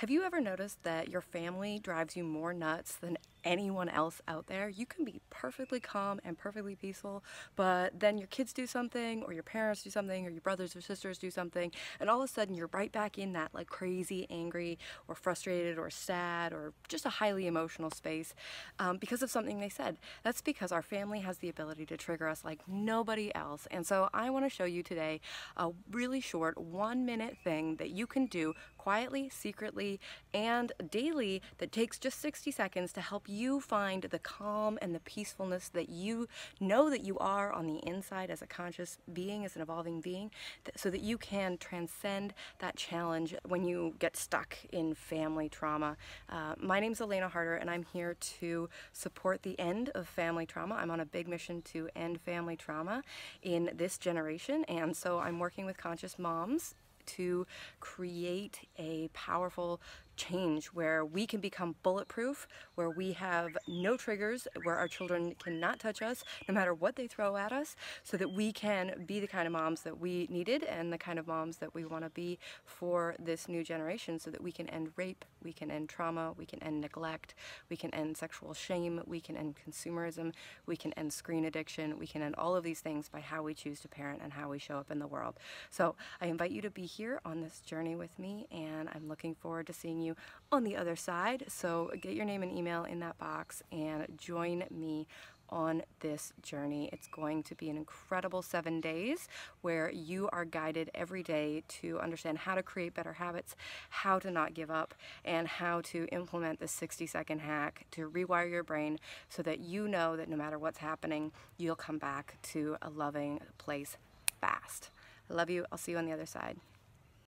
Have you ever noticed that your family drives you more nuts than anyone else out there? You can be perfectly calm and perfectly peaceful, but then your kids do something, or your parents do something, or your brothers or sisters do something, and all of a sudden you're right back in that like crazy, angry, or frustrated, or sad, or just a highly emotional space um, because of something they said. That's because our family has the ability to trigger us like nobody else. And so I want to show you today a really short one minute thing that you can do quietly, secretly, and daily that takes just 60 seconds to help you find the calm and the peacefulness that you know that you are on the inside as a conscious being, as an evolving being, so that you can transcend that challenge when you get stuck in family trauma. Uh, my name is Elena Harder, and I'm here to support the end of family trauma. I'm on a big mission to end family trauma in this generation, and so I'm working with conscious moms to create a powerful change where we can become bulletproof, where we have no triggers, where our children cannot touch us no matter what they throw at us, so that we can be the kind of moms that we needed and the kind of moms that we want to be for this new generation so that we can end rape, we can end trauma, we can end neglect, we can end sexual shame, we can end consumerism, we can end screen addiction, we can end all of these things by how we choose to parent and how we show up in the world. So I invite you to be here on this journey with me and I'm looking forward to seeing you you on the other side. So get your name and email in that box and join me on this journey. It's going to be an incredible seven days where you are guided every day to understand how to create better habits, how to not give up, and how to implement the 60 second hack to rewire your brain so that you know that no matter what's happening, you'll come back to a loving place fast. I love you. I'll see you on the other side.